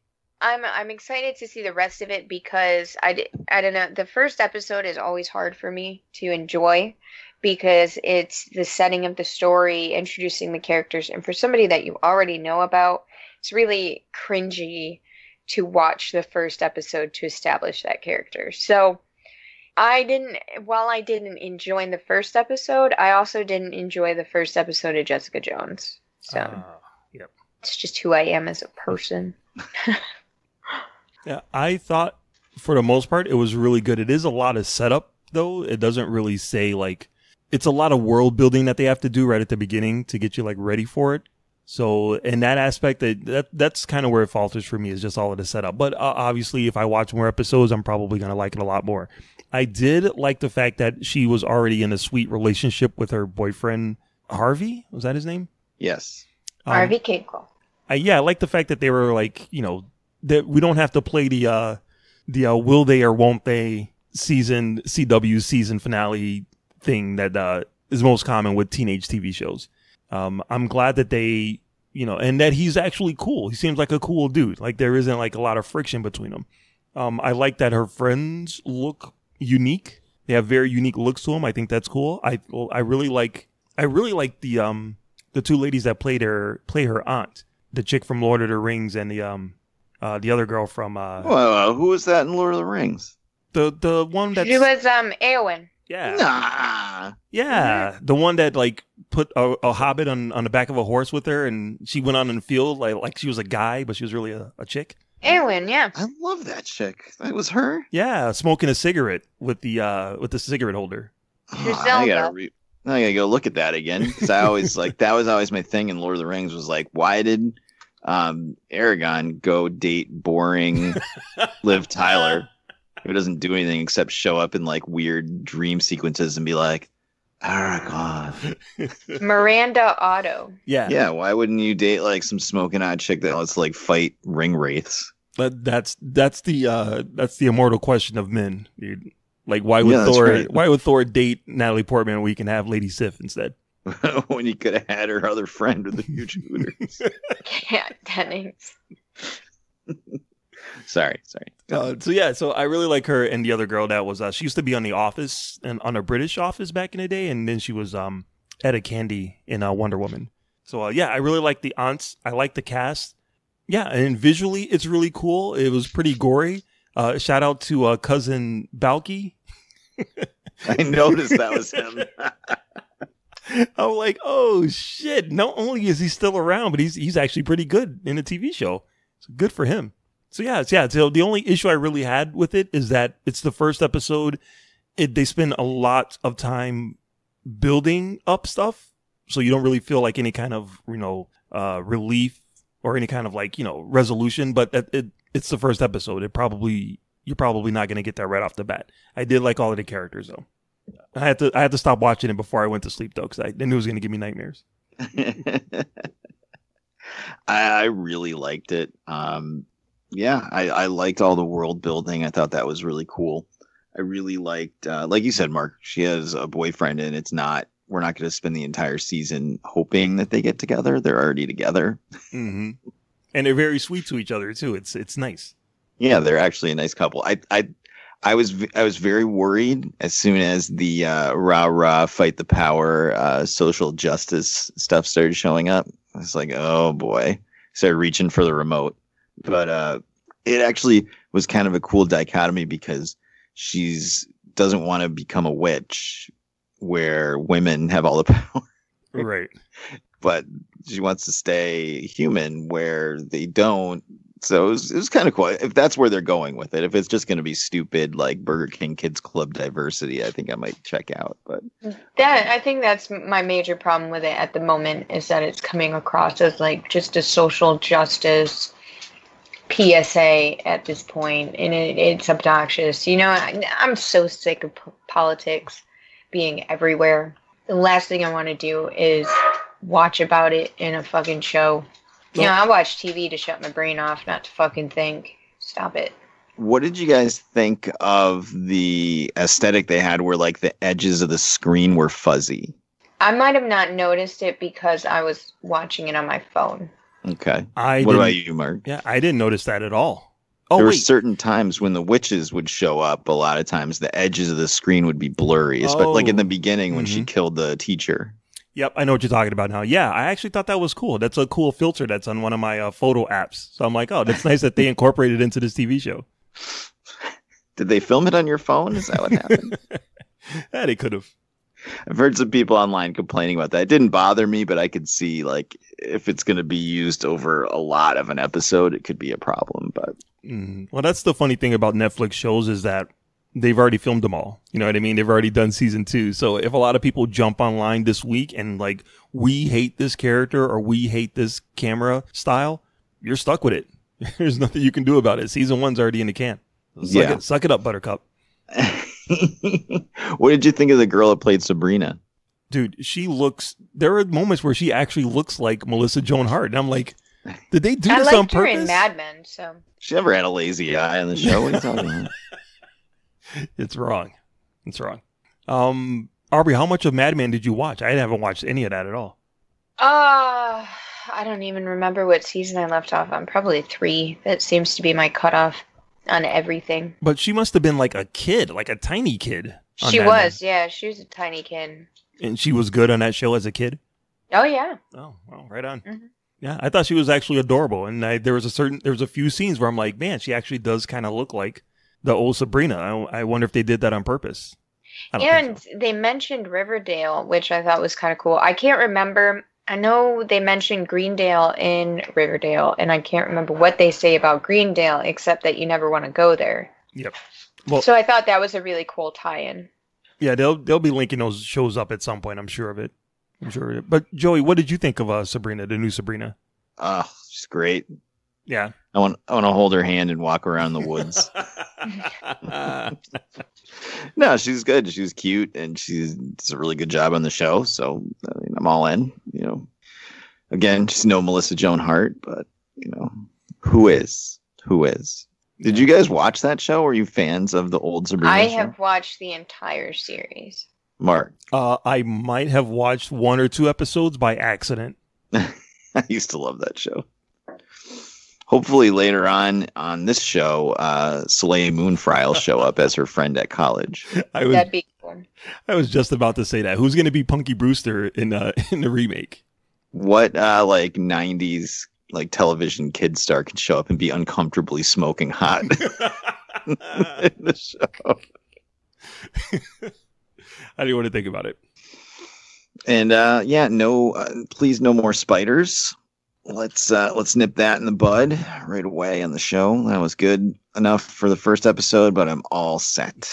S7: I'm I'm excited to see the rest of it because I, I don't know the first episode is always hard for me to enjoy because it's the setting of the story, introducing the characters, and for somebody that you already know about, it's really cringy to watch the first episode to establish that character. So I didn't while I didn't enjoy the first episode, I also didn't enjoy the first episode of Jessica Jones. So
S8: Ah, yep.
S7: it's just who I am as a person.
S8: Yeah, I thought for the most part it was really good. It is a lot of setup though. It doesn't really say like it's a lot of world building that they have to do right at the beginning to get you like ready for it. So in that aspect, that, that that's kind of where it falters for me is just all of the setup. But uh, obviously, if I watch more episodes, I'm probably gonna like it a lot more. I did like the fact that she was already in a sweet relationship with her boyfriend Harvey. Was that his name?
S6: Yes.
S8: Um,
S7: Harvey Keitel.
S8: I, yeah, I like the fact that they were like, you know, that we don't have to play the uh the uh, will they or won't they season CW season finale thing that uh is most common with teenage TV shows. Um I'm glad that they, you know, and that he's actually cool. He seems like a cool dude. Like there isn't like a lot of friction between them. Um I like that her friends look unique. They have very unique looks to them. I think that's cool. I I really like I really like the um the two ladies that played her play her aunt, the chick from Lord of the Rings and the um uh the other girl from uh
S6: well, who was that in lord of the rings
S8: the the one that
S7: She was um Eowyn.
S8: Yeah
S6: nah
S8: yeah the one that like put a, a hobbit on on the back of a horse with her and she went on in the field like like she was a guy but she was really a, a chick
S7: Eowyn, yeah.
S6: I love that chick. That was her.
S8: Yeah, smoking a cigarette with the uh with the cigarette holder.
S6: Oh, I gotta re- I gotta go look at that again because I always like that was always my thing in Lord of the Rings was like why did um Aragorn go date boring (laughs) Liv Tyler who doesn't do anything except show up in like weird dream sequences and be like Aragorn. (laughs)
S7: Miranda Otto.
S8: Yeah.
S6: Yeah, why wouldn't you date like some smoking hot chick that lets like fight ring wraiths?
S8: But that's that's the uh that's the immortal question of men, dude. Like why would
S6: Yeah,
S8: Thor
S6: right.
S8: why would Thor date Natalie Portman when we can have Lady Sif instead? (laughs)
S6: when you could have had her other friend with the huge hooters.
S7: Kat Dennings.
S6: Sorry, sorry.
S8: Uh, so yeah, so I really like her and the other girl that was uh, she used to be on the Office and on a British Office back in the day, and then she was um Etta Candy in uh, Wonder Woman. So uh, yeah, I really like the aunts. I like the cast. Yeah, and visually it's really cool. It was pretty gory. Uh, shout out to uh, cousin Balki. (laughs)
S6: I noticed that was him. (laughs)
S8: I'm like, oh shit! Not only is he still around, but he's he's actually pretty good in a TV show. So good for him. So yeah, it's, yeah. So the only issue I really had with it is that it's the first episode. It they spend a lot of time building up stuff, so you don't really feel like any kind of you know uh, relief or any kind of like you know resolution. But it, it it's the first episode. It probably you're probably not going to get that right off the bat. I did like all of the characters though. I had to I had to stop watching it before I went to sleep though because I knew it was going to give me nightmares. (laughs)
S6: I, I really liked it. Um, yeah, I, I liked all the world building. I thought that was really cool. I really liked, uh, like you said, Mark. She has a boyfriend, and it's not. We're not going to spend the entire season hoping that they get together. They're already together.
S8: mm-hmm. And they're very sweet to each other too. It's it's nice.
S6: Yeah, they're actually a nice couple. I I I was I was very worried as soon as the uh, rah rah fight the power uh, social justice stuff started showing up. I was like, oh boy, started reaching for the remote. But uh, it actually was kind of a cool dichotomy because she's doesn't want to become a witch where women have all the (laughs) power
S8: Right.
S6: but she wants to stay human where they don't. So it was, it was kind of cool. If that's where they're going with it, if it's just going to be stupid like Burger King Kids Club diversity, I think I might check out. But
S7: That I think that's my major problem with it at the moment is that it's coming across as like just a social justice PSA at this point, and it, it's obnoxious. You know, I, I'm so sick of p- politics being everywhere. The last thing I want to do is watch about it in a fucking show. You know, I watch TV to shut my brain off, not to fucking think. Stop it.
S6: what did you guys think of the aesthetic they had, where like the edges of the screen were fuzzy?
S7: I might have not noticed it because I was watching it on my phone.
S6: Okay.
S8: I
S6: what about you, Mark?
S8: Yeah, I didn't notice that at all. Oh
S6: there were certain times when the witches would show up. A lot of times, the edges of the screen would be blurry. But like in the
S8: Oh.
S6: beginning, when she killed the teacher.
S8: Yep, I know what you're talking about now. Yeah, I actually thought that was cool. That's a cool filter that's on one of my uh, photo apps. So I'm like, oh, that's nice that they (laughs) incorporated it into this TV show.
S6: Did they film it on your phone? Is that what happened? (laughs)
S8: Yeah, they could have.
S6: I've heard some people online complaining about that. It didn't bother me, but I could see like if it's going to be used over a lot of an episode, it could be a problem. But
S8: Mm. Well, that's the funny thing about Netflix shows is that they've already filmed them all. You know what I mean? They've already done season two. So if a lot of people jump online this week and like, we hate this character or we hate this camera style, you're stuck with it. (laughs) There's nothing you can do about it. Season one's already in the can. So suck,
S6: Yeah.
S8: it, suck it up, Buttercup. (laughs) (laughs)
S6: what did you think of the girl that played Sabrina?
S8: Dude, she looks. There are moments where she actually looks like Melissa Joan Hart, and I'm like, did they do
S7: I
S8: this on
S7: liked her
S8: purpose?
S7: in Mad Men, so
S6: She never had a lazy eye on the show. What are you talking about? (laughs)
S8: it's wrong. It's wrong. Um, Aubrey, how much of Mad Men did you watch? I haven't watched any of that at all.
S7: uh I don't even remember what season I left off on. Probably three. That seems to be my cutoff on everything.
S8: But she must have been like a kid, like a tiny kid.
S7: She was, yeah, she was a tiny kid.
S8: and she was good on that show as a kid.
S7: Oh yeah.
S8: Oh, well, right on.
S7: Mhm.
S8: Yeah, I thought she was actually adorable, and I, there was a certain, there was a few scenes where I'm like, man, she actually does kind of look like the old Sabrina. I, I wonder if they did that on purpose.
S7: And they mentioned Riverdale, which I thought was kind of cool. I can't remember I know they mentioned Greendale in Riverdale, and I can't remember what they say about Greendale except that you never want to go there.
S8: Yep. Well,
S7: so I thought that was a really cool tie-in.
S8: yeah, they'll they'll be linking those shows up at some point. I'm sure of it. I'm sure. Of it. But Joey, what did you think of uh, Sabrina, the new Sabrina?
S6: Oh, she's great.
S8: Yeah.
S6: I want I want to hold her hand and walk around the woods. (laughs) no, she's good. She's cute and she's does a really good job on the show. So I mean, I'm all in. You know, again, she's no Melissa Joan Hart, but you know, who is? Who is? Did you guys watch that show? Were you fans of the old Sabrina
S7: I
S6: show?
S7: have watched the entire series.
S6: Mark.
S8: Uh, I might have watched one or two episodes by accident. (laughs)
S6: I used to love that show. Hopefully later on on this show, uh, Soleil Moon Frye will show up as her friend at college. (laughs)
S8: I was
S7: That'd be cool.
S8: I was just about to say that. Who's going to be Punky Brewster in uh, (laughs) in the remake?
S6: What uh, like '90s like television kid star can show up and be uncomfortably smoking hot (laughs) in the show?
S8: I didn't want to think about it.
S6: And uh, yeah, no, uh, please, no more spiders. Let's uh, let's nip that in the bud right away on the show. That was good enough for the first episode, but I'm all set.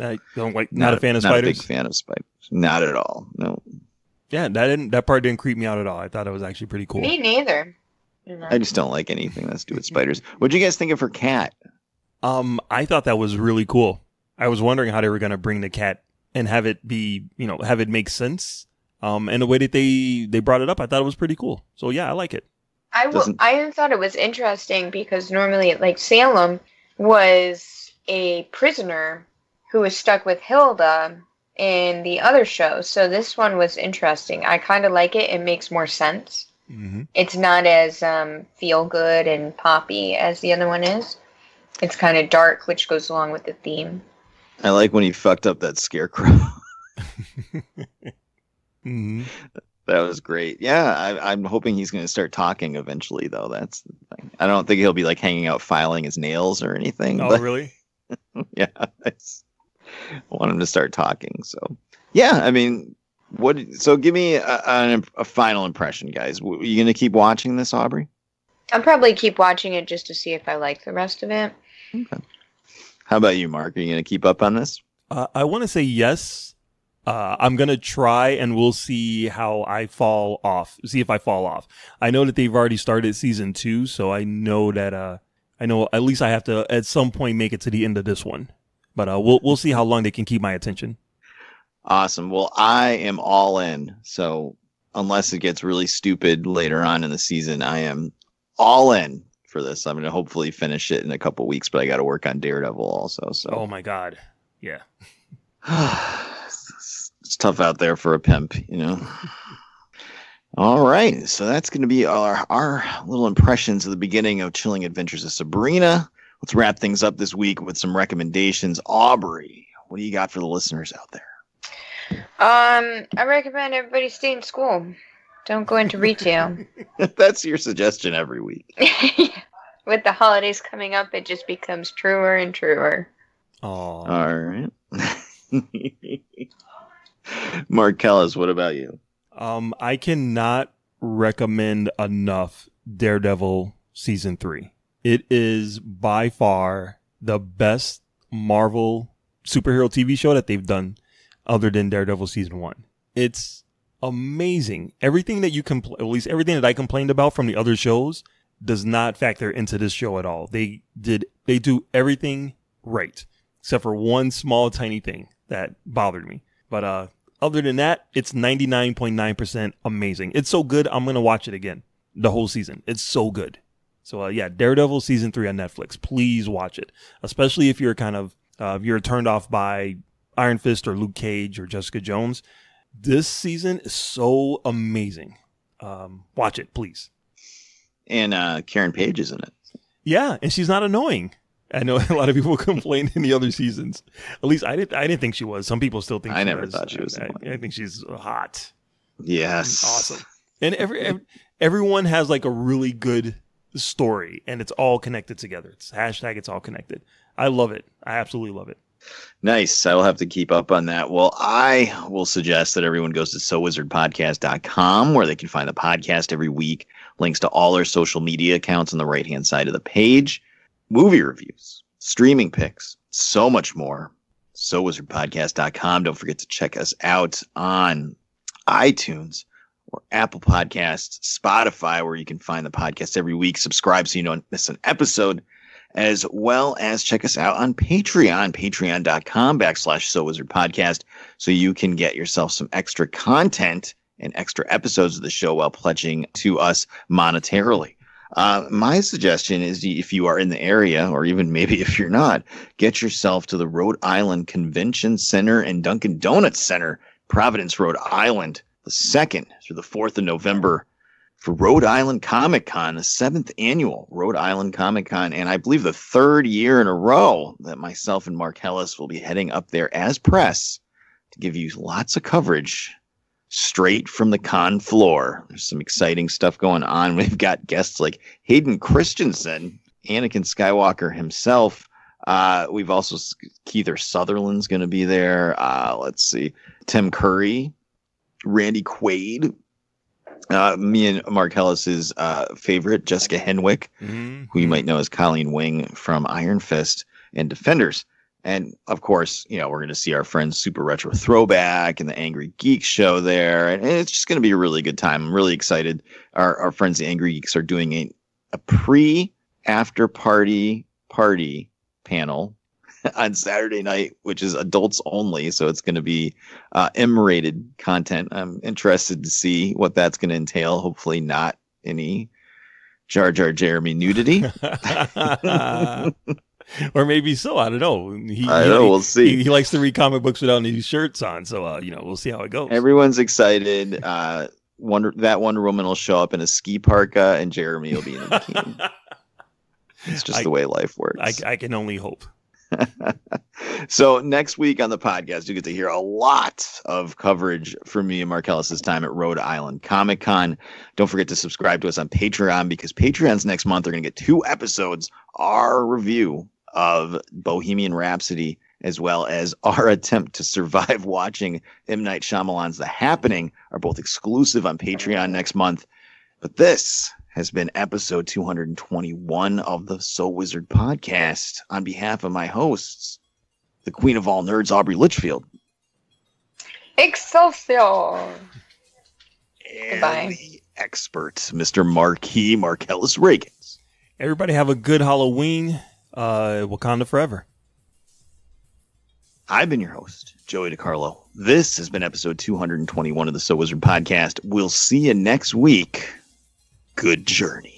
S8: I don't like not, a fan of
S6: not a
S8: spiders.
S6: big fan of spiders. Not at all. No.
S8: Yeah, that didn't that part didn't creep me out at all. I thought it was actually pretty cool.
S7: Me neither. You.
S6: I just don't like anything that's to do with spiders. What do you guys think of her cat?
S8: Um, I thought that was really cool. I was wondering how they were gonna bring the cat and have it be, you know, have it make sense. Um, and the way that they they brought it up, I thought it was pretty cool. So yeah, I like it.
S7: I w-
S6: Doesn't-
S7: I thought it was interesting because normally, like Salem was a prisoner who was stuck with Hilda in the other show. So this one was interesting. I kind of like it. It makes more sense.
S8: Mm-hmm.
S7: It's not as um, feel good and poppy as the other one is. It's kind of dark, which goes along with the theme.
S6: I like when he fucked up that scarecrow. (laughs) (laughs)
S8: Mm-hmm.
S6: that was great. Yeah, I, I'm hoping he's going to start talking eventually, though. That's the thing. I don't think he'll be like hanging out filing his nails or anything.
S8: Oh,
S6: but-
S8: really? (laughs)
S6: yeah, I want him to start talking. So, yeah, I mean, what? So, give me a, a, a final impression, guys. W- you going to keep watching this, Aubrey?
S7: I'll probably keep watching it just to see if I like the rest of it. Okay.
S6: How about you, Mark? Are you going to keep up on this?
S8: Uh, I want to say yes. Uh, I'm gonna try, and we'll see how I fall off. See if I fall off. I know that they've already started season two, so I know that. Uh, I know at least I have to at some point make it to the end of this one. But uh, we'll we'll see how long they can keep my attention.
S6: Awesome. Well, I am all in. So, unless it gets really stupid later on in the season, I am all in for this. I'm going to hopefully finish it in a couple weeks, but I got to work on Daredevil also. So,
S8: Oh my god, yeah. (sighs) (sighs) (sighs)
S6: it's, it's tough out there for a pimp, you know. All right, so that's going to be our our little impressions of the beginning of Chilling Adventures of Sabrina. Let's wrap things up this week with some recommendations. Aubrey, what do you got for the listeners out there?
S7: Um, I recommend everybody stay in school. Don't go into retail. (laughs) (laughs)
S6: that's your suggestion every week. (laughs)
S7: With the holidays coming up, it just becomes truer and truer.
S8: Oh,
S6: All right. (laughs) Mark Ellis, what about you?
S8: Um, I cannot recommend enough Daredevil season three. It is by far the best Marvel superhero TV show that they've done other than Daredevil season one. It's amazing. Everything that you compl- at least everything that I complained about from the other shows does not factor into this show at all. They did, they do everything right except for one small tiny thing that bothered me. But, uh, other than that, it's 99.9% amazing. It's so good. I'm going to watch it again. The whole season. It's so good. So, uh, yeah, Daredevil season three on Netflix. Please watch it. Especially if you're kind of, uh, if you're turned off by Iron Fist or Luke Cage or Jessica Jones. This season is so amazing. Um, watch it, please.
S6: And uh, Karen Page is in it.
S8: Yeah, and she's not annoying. I know (laughs) a lot of people (laughs) complained in the other seasons. At least I didn't. I didn't think she was. Some people still think
S6: I never
S8: was.
S6: thought she was
S8: I, I, I think she's hot.
S6: Yes.
S8: Awesome. And every, ev everyone has like a really good story, and it's all connected together. It's hashtag. It's all connected. I love it. I absolutely love it.
S6: Nice. I will have to keep up on that. Well, I will suggest that everyone goes to sowizardpodcast.com where they can find the podcast every week. Links to all our social media accounts on the right hand side of the page, movie reviews, streaming picks, so much more. SoWizardPodcast.com. Don't forget to check us out on iTunes or Apple Podcasts, Spotify, where you can find the podcast every week. Subscribe so you don't miss an episode as well as check us out on Patreon, patreon.com backslash So Wizard Podcast, so you can get yourself some extra content and extra episodes of the show while pledging to us monetarily. Uh, my suggestion is if you are in the area, or even maybe if you're not, get yourself to the Rhode Island Convention Center and Dunkin' Donuts Center, Providence, Rhode Island, the 2nd through the 4th of November for Rhode Island Comic Con, the seventh annual Rhode Island Comic Con, and I believe the third year in a row that myself and Mark Ellis will be heading up there as press to give you lots of coverage straight from the con floor. There's some exciting stuff going on. (laughs) We've got guests like Hayden Christensen, Anakin Skywalker himself. Uh, we've also Kiefer Sutherland's going to be there. Uh, let's see, Tim Curry, Randy Quaid, uh, me and Mark Ellis's uh, favorite, Jessica Henwick, mm-hmm. who you might know as Colleen Wing from Iron Fist and Defenders. And of course, you know, we're going to see our friends Super Retro Throwback and the Angry Geek show there. And it's just going to be a really good time. I'm really excited. Our, our friends, the Angry Geeks, are doing a, a pre after party party panel (laughs) on Saturday night, which is adults only. So it's going to be uh, M-rated content. I'm interested to see what that's going to entail. Hopefully, not any Jar Jar Jeremy nudity. (laughs) (laughs)
S8: or maybe so. I don't know.
S6: He, I know. He, we'll see.
S8: He, he, likes to read comic books without any shirts on, so uh, you know we'll see how it goes.
S6: Everyone's excited. Uh, Wonder that Wonder Woman will show up in a ski parka, and Jeremy will be in a bikini. (laughs) it's just I, the way life works.
S8: I, I can only hope. (laughs)
S6: so next week on the podcast, you get to hear a lot of coverage from me and Mark Ellis's time at Rhode Island Comic Con. Don't forget to subscribe to us on Patreon because Patreons next month are going to get two episodes, our review of Bohemian Rhapsody, as well as (laughs) our attempt to survive watching M. Night Shyamalan's The Happening, are both exclusive on Patreon next month. But this has been episode 221 of the So Wizard podcast. On behalf of my hosts, the queen of all nerds, Aubrey Litchfield.
S7: Excelsior!
S6: And Goodbye. the expert, Mr. Marquis Marcellus Reagans.
S8: Everybody have a good Halloween. Uh, Wakanda forever.
S6: I've been your host, Joey DiCarlo. This has been episode 221 of the So Wizard podcast. We'll see you next week good journey.